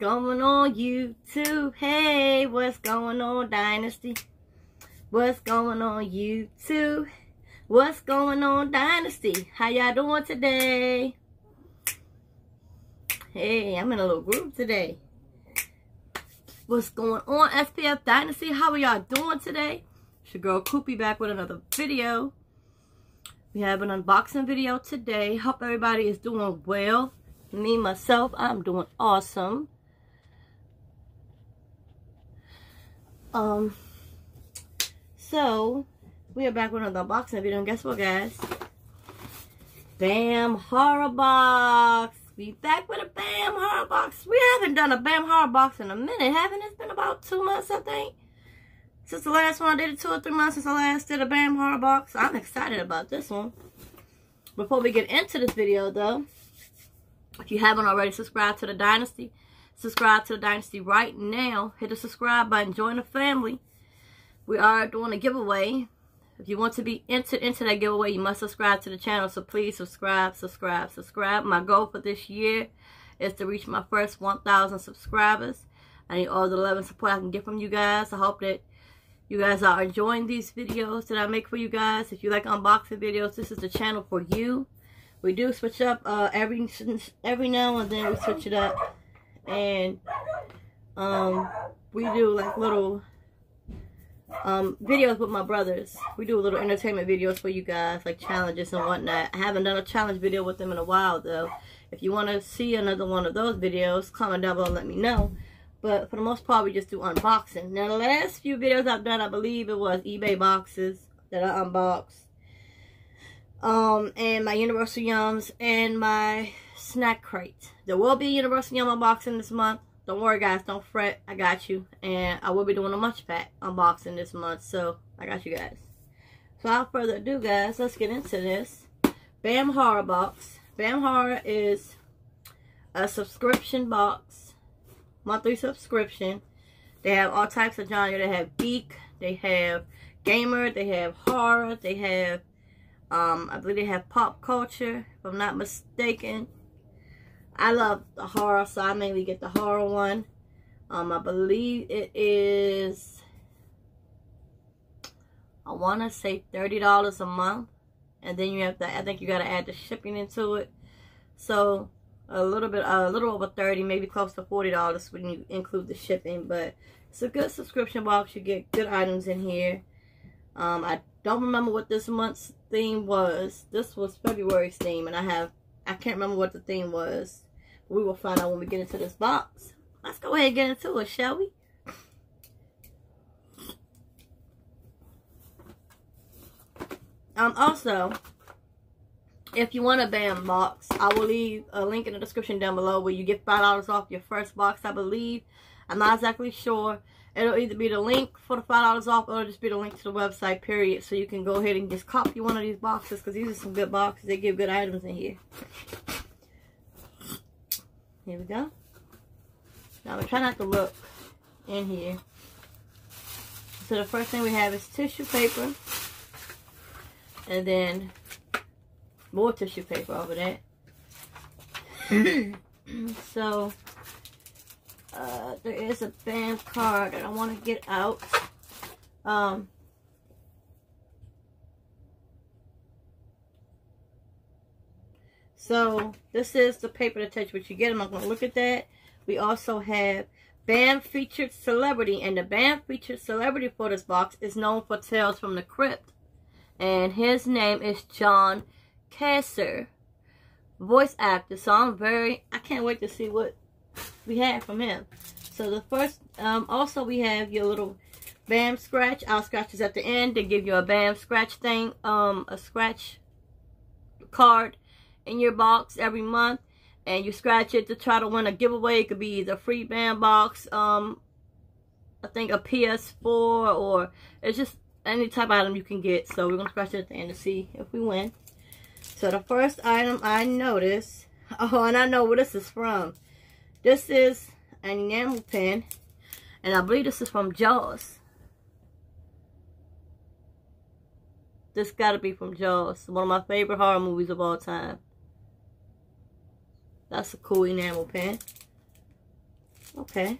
going on YouTube? Hey, what's going on Dynasty? What's going on YouTube? What's going on Dynasty? How y'all doing today? Hey, I'm in a little group today. What's going on SPF Dynasty? How are y'all doing today? It's your girl Koopie back with another video. We have an unboxing video today. Hope everybody is doing well. Me, myself, I'm doing awesome. Um, so, we are back with another unboxing video. And guess what, guys? Bam Horror Box. We back with a Bam Horror Box. We haven't done a Bam Horror Box in a minute, haven't it? It's been about two months, I think. Since the last one, I did it two or three months since I last did a Bam Horror Box. I'm excited about this one. Before we get into this video, though, if you haven't already subscribed to the Dynasty, subscribe to the Dynasty right now. Hit the subscribe button. Join the family. We are doing a giveaway. If you want to be entered into that giveaway, you must subscribe to the channel. So please subscribe, subscribe, subscribe. My goal for this year is to reach my first 1,000 subscribers. I need all the love and support I can get from you guys. I hope that you guys are enjoying these videos that I make for you guys. If you like unboxing videos, this is the channel for you. We do switch up uh, every every now and then. We switch it up, and um, we do like little um, videos with my brothers. We do little entertainment videos for you guys, like challenges and whatnot. I haven't done a challenge video with them in a while though. If you want to see another one of those videos, comment down below and let me know. But for the most part, we just do unboxing. Now, the last few videos I've done, I believe it was eBay boxes that I unboxed. Um, and my Universal Yums and my snack crate. There will be a Universal Yum unboxing this month. Don't worry, guys. Don't fret. I got you. And I will be doing a Munch Pack unboxing this month. So, I got you guys. So, without further ado, guys, let's get into this. Bam Horror Box. Bam Horror is a subscription box monthly subscription. They have all types of genre. They have geek, they have gamer, they have horror, they have, um, I believe they have pop culture, if I'm not mistaken. I love the horror, so I mainly get the horror one. Um, I believe it is, I want to say $30 a month. And then you have to, I think you got to add the shipping into it. So, a little bit, a little over 30 maybe close to $40 when you include the shipping. But it's a good subscription box. You get good items in here. Um, I don't remember what this month's theme was. This was February's theme, and I have, I can't remember what the theme was. We will find out when we get into this box. Let's go ahead and get into it, shall we? Um, also, if you want a BAM box, I will leave a link in the description down below where you get $5 off your first box, I believe. I'm not exactly sure. It'll either be the link for the $5 off or just be the link to the website, period. So you can go ahead and just copy one of these boxes because these are some good boxes. They give good items in here. Here we go. Now, we try not to look in here. So the first thing we have is tissue paper. And then more tissue paper over that. so, uh, there is a BAM card that I want to get out. Um, so, this is the paper to touch what you get. I'm not going to look at that. We also have BAM featured celebrity. And the BAM featured celebrity for this box is known for Tales from the Crypt. And his name is John Kassir, voice actor. So I'm very, I can't wait to see what we have from him. So the first, um, also we have your little BAM scratch. Our scratches at the end. They give you a BAM scratch thing, um, a scratch card in your box every month. And you scratch it to try to win a giveaway. It could be either free BAM box, um, I think a PS4 or it's just any type of item you can get. So we're going to scratch it at the end to see if we win. So the first item I noticed, oh, and I know where this is from. This is an enamel pen, and I believe this is from Jaws. This got to be from Jaws, one of my favorite horror movies of all time. That's a cool enamel pen. Okay.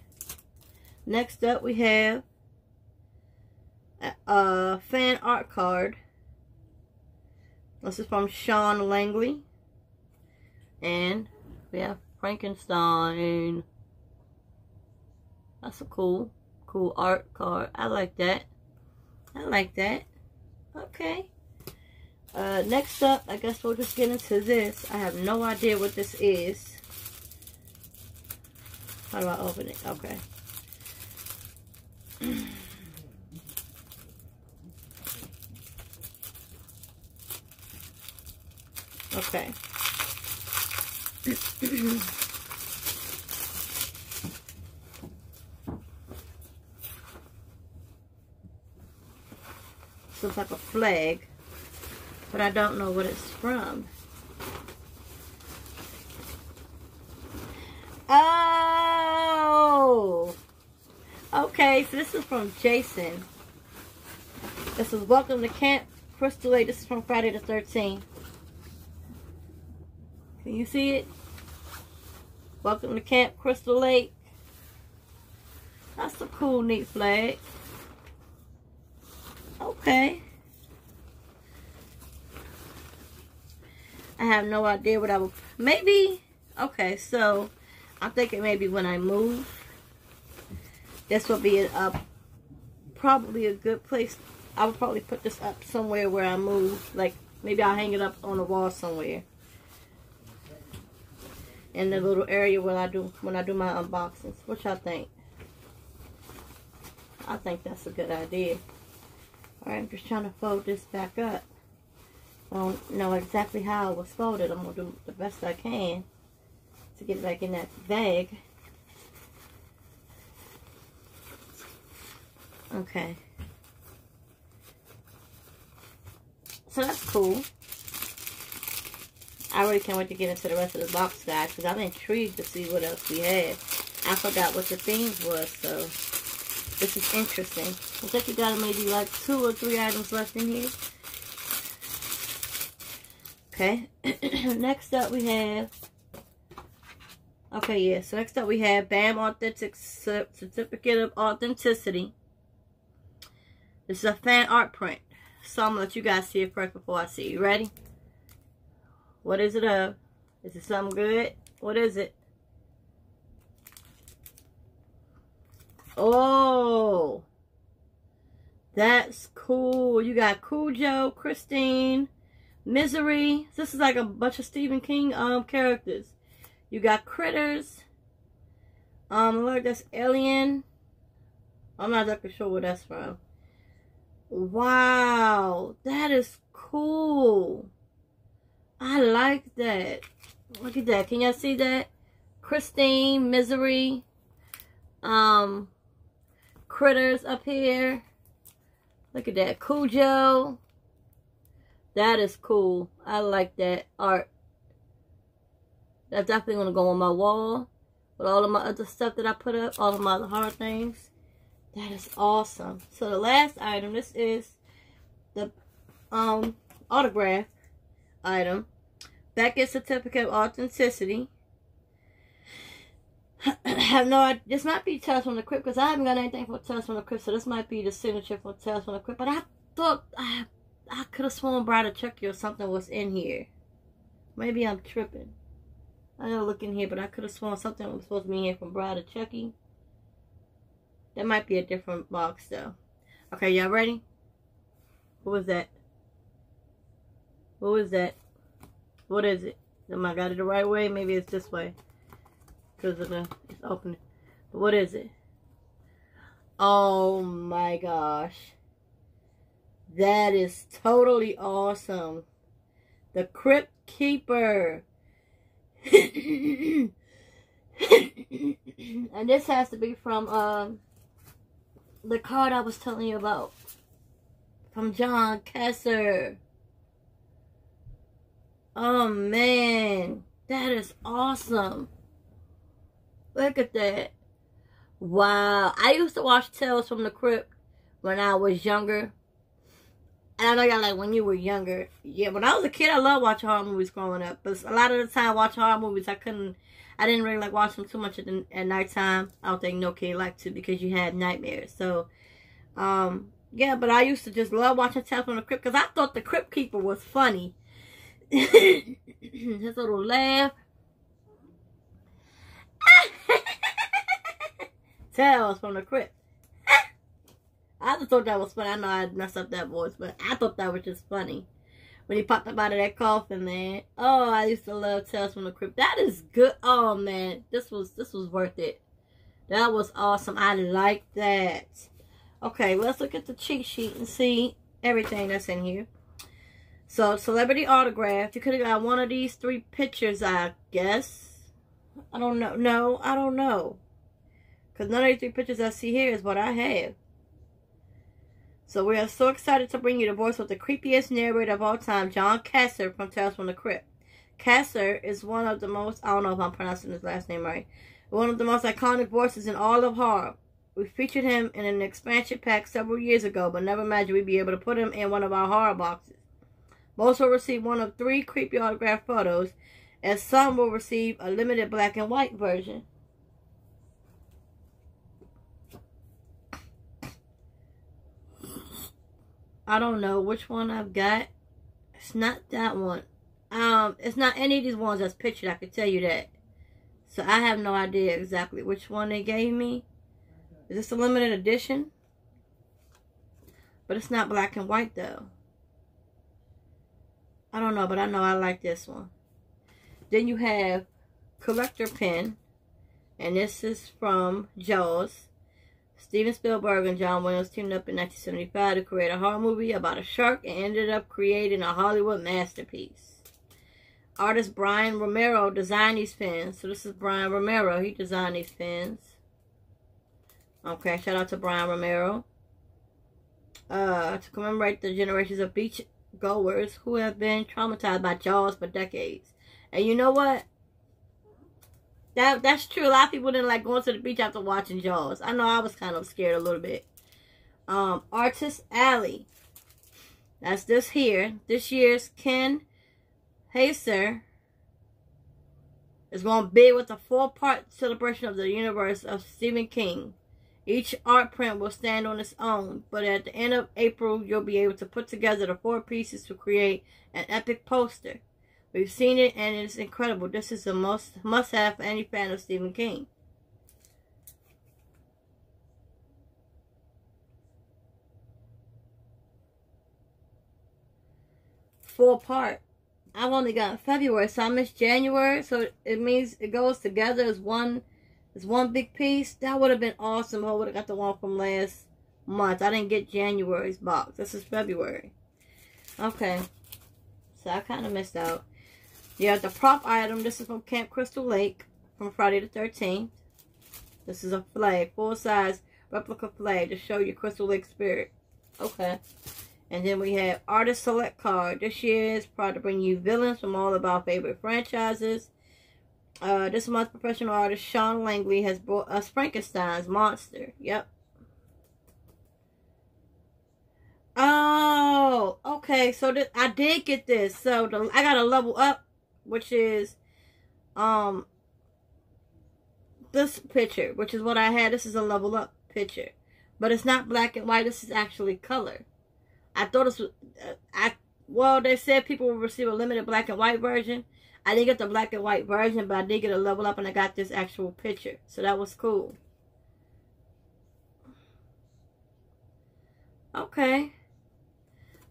Next up, we have a, fan art card. This is from Sean Langley. And we have Frankenstein. That's a cool, cool art card. I like that. I like that. Okay. Uh, next up, I guess we'll just get into this. I have no idea what this is. How do I open it? Okay. okay. Looks like a flag, but I don't know what it's from. Oh! Okay, so this is from Jason. This is Welcome to Camp Crystal Lake. This is from Friday the 13th. Can you see it? Welcome to Camp Crystal Lake. That's a cool, neat flag. Okay. I have no idea what I will... Maybe... Okay, so... I'm thinking maybe when I move... This will be a, a probably a good place. I would probably put this up somewhere where I move. Like, maybe I'll hang it up on the wall somewhere. In the little area where I do when I do my unboxings. What y'all think? I think that's a good idea. Alright, I'm just trying to fold this back up. I don't know exactly how it was folded. I'm going to do the best I can to get it back in that bag. Okay. So that's cool. I really can't wait to get into the rest of the box, guys, because I'm intrigued to see what else we have. I forgot what the themes was, so this is interesting. Looks like you got maybe like two or three items left in here. Okay. next up we have... Okay, yeah. So next up we have BAM Authentic Certificate of Authenticity. This is a fan art print. So I'm going to let you guys see it first before I see. You ready? What is it of? Is it something good? What is it? Oh, that's cool. You got Cujo, Christine, Misery. This is like a bunch of Stephen King um characters. You got Critters. Um, look, that's Alien. I'm not exactly sure where that's from. Wow, that is cool. I like that. Look at that. Can y'all see that? Christine, Misery. Um, critters up here. Look at that. Cujo. That is cool. I like that art. That's definitely going to go on my wall. With all of my other stuff that I put up. All of my other hard things. That is awesome. So the last item. This is the um autograph item. Beckett Certificate of Authenticity. I have no idea. This might be Tales from the Crypt because I haven't got anything for Tales from the Crypt. So this might be the signature for Tales from the Crypt. But I thought I, I could have sworn Bride Chucky or something was in here. Maybe I'm tripping. I gotta look in here, but I could have sworn something was supposed to be in here from Bride Chucky. That might be a different box though. Okay, y'all ready? What was that? What was that? What is it? Am I got it the right way? Maybe it's this way because of the it's open. But what is it? Oh my gosh. That is totally awesome. The Crypt Keeper. and this has to be from um, the card I was telling you about. From John Kassir. Oh man. That is awesome. Look at that. Wow. I used to watch Tales from the Crypt when I was younger. And I know y'all like when you were younger. Yeah, when I was a kid, I loved watching horror movies growing up. But a lot of the time, watching horror movies, I couldn't. I didn't really like watch them too much at, the, at nighttime. I don't think no kid liked to because you had nightmares. So, um, yeah, but I used to just love watching Tales from the Crypt because I thought the Crypt Keeper was funny. His little laugh. Tales from the Crypt. Just thought that was funny. I know I messed up that voice, but I thought that was just funny. When he popped up out of that coffin, man. Oh, I used to love Tales from the Crypt. That is good. Oh man, this was this was worth it. That was awesome. I like that. Okay, let's look at the cheat sheet and see everything that's in here. So, celebrity autograph. You could have got one of these three pictures, I guess. I don't know. No, I don't know. Because none of these three pictures I see here is what I have. So we are so excited to bring you the voice of the creepiest narrator of all time, John Kassir from Tales from the Crypt. Kassir is one of the most, I don't know if I'm pronouncing his last name right, one of the most iconic voices in all of horror. We featured him in an expansion pack several years ago, but never imagined we'd be able to put him in one of our horror boxes. Most will receive one of three creepy autograph photos, and some will receive a limited black and white version. I don't know which one I've got. It's not that one. Um, it's not any of these ones that's pictured. I can tell you that. So I have no idea exactly which one they gave me. Is this a limited edition? But it's not black and white though. I don't know, but I know I like this one. Then you have Collector Pen. And this is from Jaws. Steven Spielberg and John Williams teamed up in 1975 to create a horror movie about a shark and ended up creating a Hollywood masterpiece. Artist Brian Romero designed these fins. So this is Brian Romero. He designed these fins. Okay, shout out to Brian Romero. Uh, to commemorate the generations of beach goers who have been traumatized by Jaws for decades. And you know what? That that's true. A lot of people didn't like going to the beach after watching Jaws. I know I was kind of scared a little bit. Um, Artist Alley. That's this here. This year's Ken Haser is going big with a four-part celebration of the universe of Stephen King. Each art print will stand on its own, but at the end of April, you'll be able to put together the four pieces to create an epic poster. We've seen it and it's incredible. This is a must must have for any fan of Stephen King. Four part. I've only got February, so I missed January, so it means it goes together as one as one big piece. That would have been awesome. I would have got the one from last month. I didn't get January's box. This is February. Okay. So I kind of missed out. Yeah, the prop item. This is from Camp Crystal Lake from Friday the 13th. This is a flag, full-size replica flag to show your Crystal Lake spirit. Okay. And then we have Artist Select card. This year is proud to bring you villains from all of our favorite franchises. Uh, this month's professional artist Sean Langley has brought us Frankenstein's monster. Yep. Oh, okay. So I did get this. So the, I got to level up which is um this picture, which is what I had. This is a level up picture, but it's not black and white. This is actually color. I thought this was, uh, I well, they said people will receive a limited black and white version. I didn't get the black and white version, but I did get a level up and I got this actual picture. So that was cool. Okay.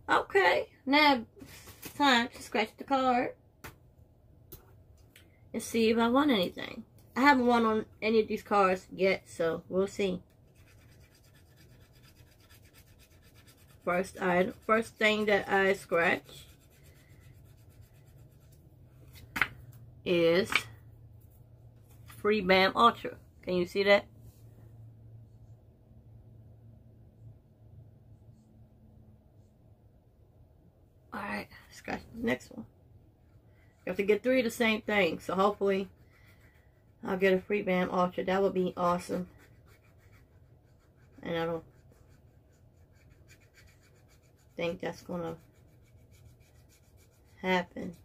Okay. Now, time to scratch the card and see if I won anything. I haven't won on any of these cards yet, so we'll see. First item, first thing that I scratch is Free Bam Ultra. Can you see that? Alright, scratch the next one. You have to get three of the same thing. So hopefully I'll get a free BAM Ultra. That would be awesome. And I don't think that's going to happen.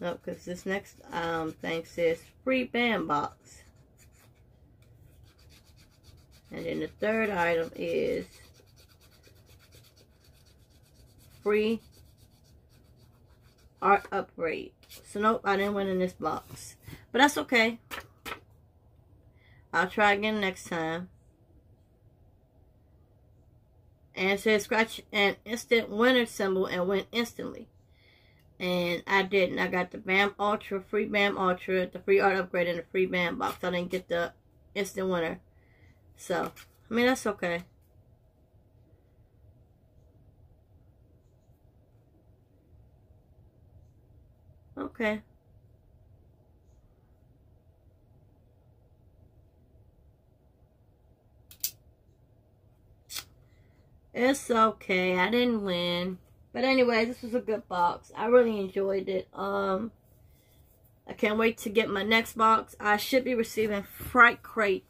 No, because this next um, thing says free BAM box. And then the third item is free art upgrade. So nope, I didn't win in this box. But that's okay. I'll try again next time. And it says scratch an instant winner symbol and win instantly. And I didn't. I got the BAM Ultra, free BAM Ultra, the free art upgrade, and the free BAM box. I didn't get the instant winner. So, I mean, that's okay. Okay. It's okay. I didn't win. But anyway, this was a good box. I really enjoyed it. Um, I can't wait to get my next box. I should be receiving Fright Crate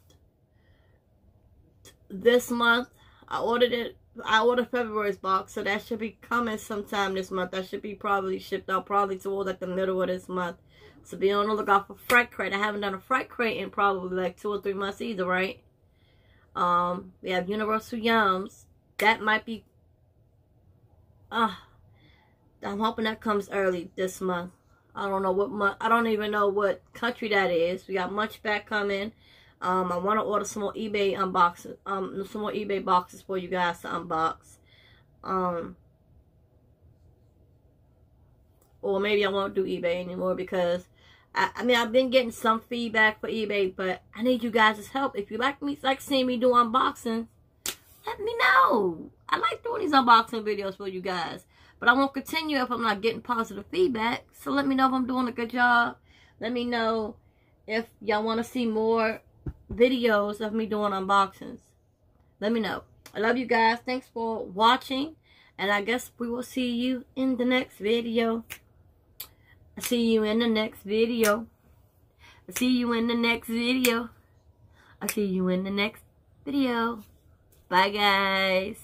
this month. I ordered it. I ordered February's box, so that should be coming sometime this month. That should be probably shipped out probably towards like the middle of this month. So be on the lookout for Fright Crate. I haven't done a Fright Crate in probably like two or three months either, right? Um, we have Universal Yums. That might be uh, I'm hoping that comes early this month. I don't know what month. I don't even know what country that is. We got Munch Pack coming. Um, I want to order some more eBay unboxes. Um, some more eBay boxes for you guys to unbox. Um, or maybe I won't do eBay anymore because I, I mean I've been getting some feedback for eBay, but I need you guys' help. If you like me, like seeing me do unboxings, let me know. I like doing these unboxing videos for you guys. But I won't continue if I'm not getting positive feedback. So let me know if I'm doing a good job. Let me know if y'all want to see more videos of me doing unboxings. Let me know. I love you guys. Thanks for watching. And I guess we will see you in the next video. See you in the next video. See you in the next video. I'll see you in the next video. Bye, guys.